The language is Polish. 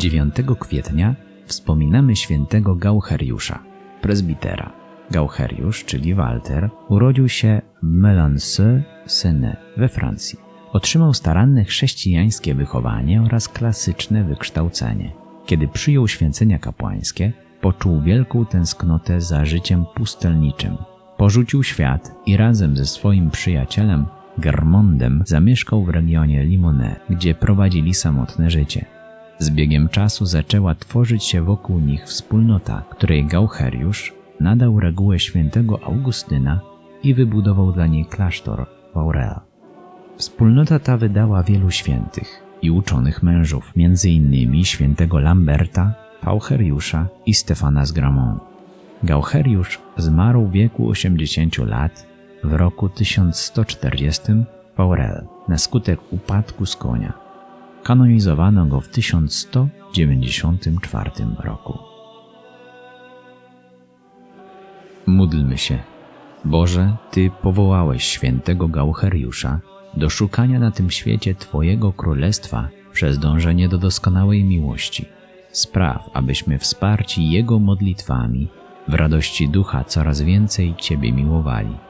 9 kwietnia wspominamy świętego Gaucheriusza, prezbitera. Gaucheriusz, czyli Walter, urodził się w Melancy-Seine we Francji. Otrzymał staranne chrześcijańskie wychowanie oraz klasyczne wykształcenie. Kiedy przyjął święcenia kapłańskie, poczuł wielką tęsknotę za życiem pustelniczym. Porzucił świat i razem ze swoim przyjacielem Germondem zamieszkał w regionie Limone, gdzie prowadzili samotne życie. Z biegiem czasu zaczęła tworzyć się wokół nich wspólnota, której Gaucheriusz nadał regułę świętego Augustyna i wybudował dla niej klasztor w Aurel. Wspólnota ta wydała wielu świętych i uczonych mężów, m.in. świętego Lamberta, Paucheriusza i Stefana z Gramont. Gaucheriusz zmarł w wieku 80 lat w roku 1140 w Aurel na skutek upadku z konia. Kanonizowano go w 1194 roku. Módlmy się. Boże, Ty powołałeś świętego Gaucheriusza do szukania na tym świecie Twojego Królestwa przez dążenie do doskonałej miłości. Spraw, abyśmy wsparci Jego modlitwami w radości ducha coraz więcej Ciebie miłowali.